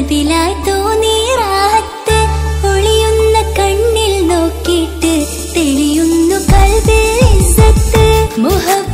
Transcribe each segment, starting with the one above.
കൽവിലായി തോന്നിറാത്ത് ഒളിയുന്ന കണ്ണിൽ നോക്കിയിട്ട് തെളിയുന്നു കൽവിൽ മുഹബ്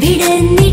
വിട നീ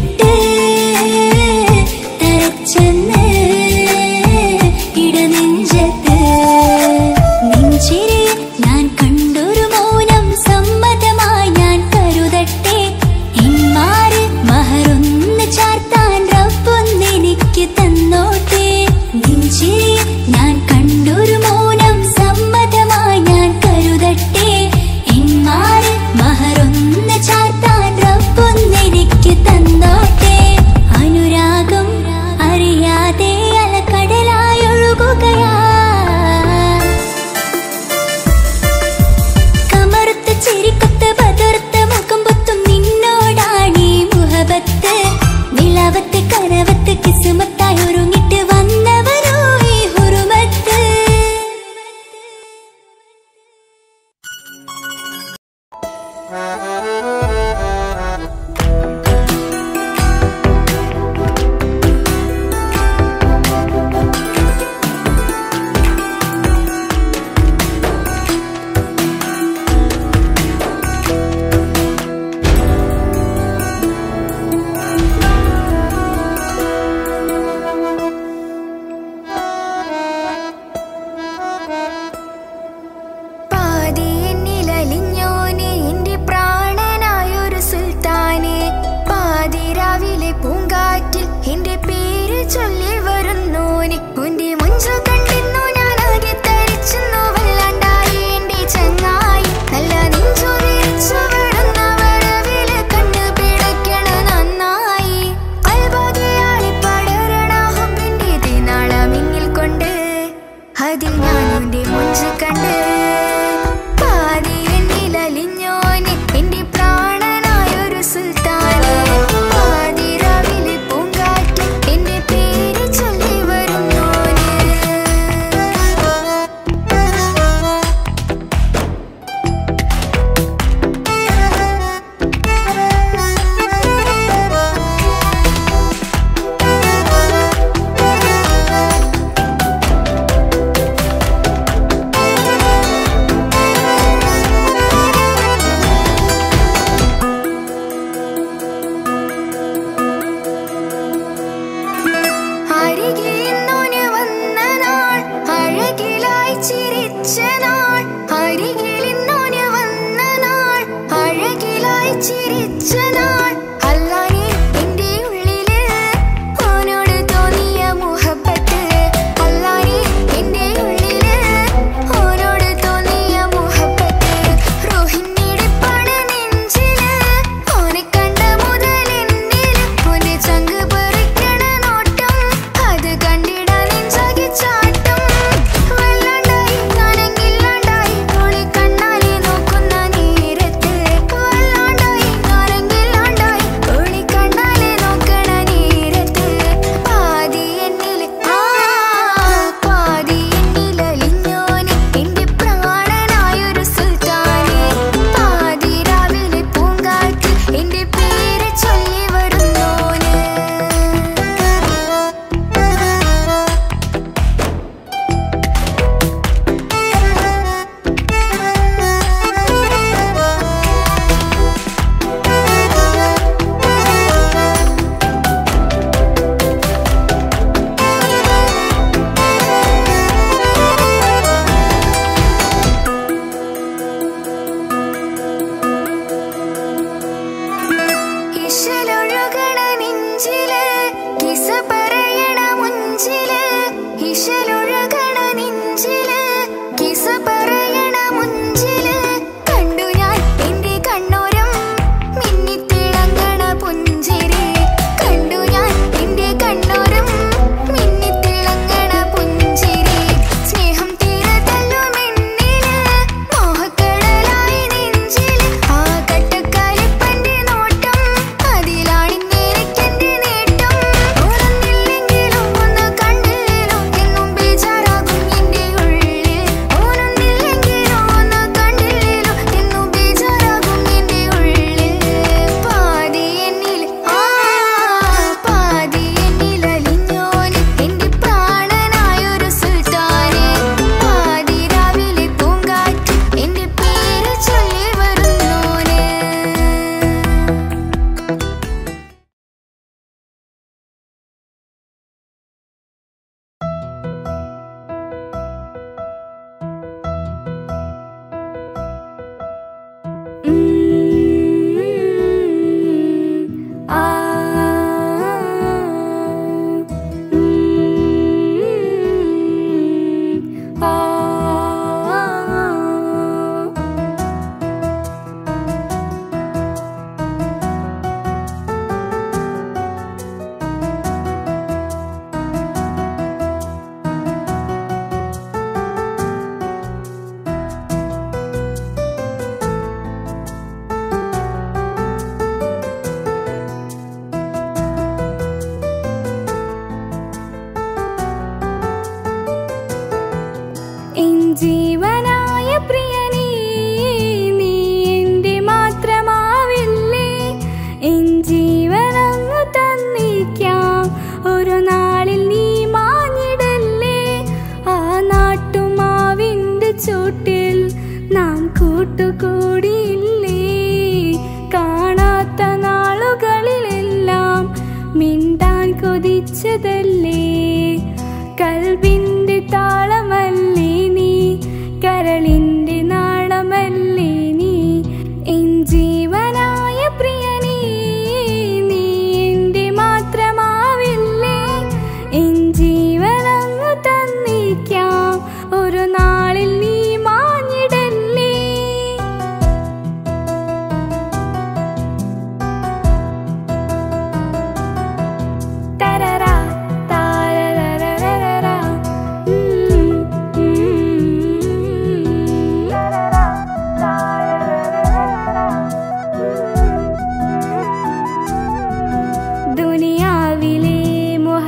bahçede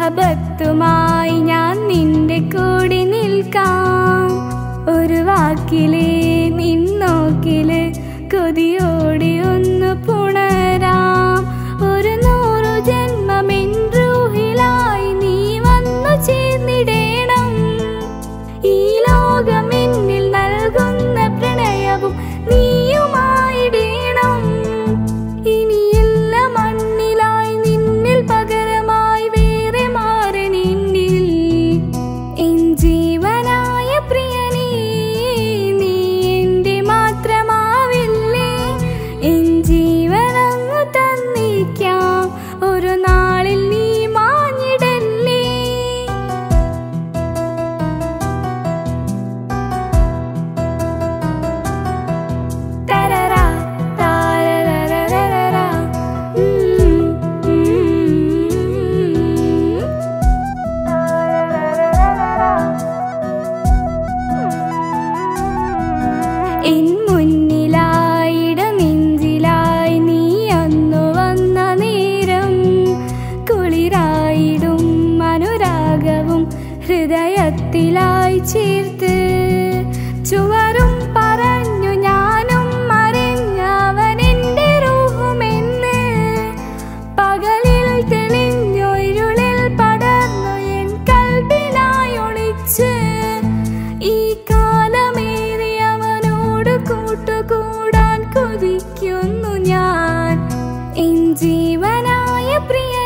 മഹാബത്തുമായി ഞാൻ നിന്റെ കൂടി നിൽക്കാം. ഒരു വാക്കിലേ നിന്നോക്കിൽ കൊതിയോ जीवनाय प्रिय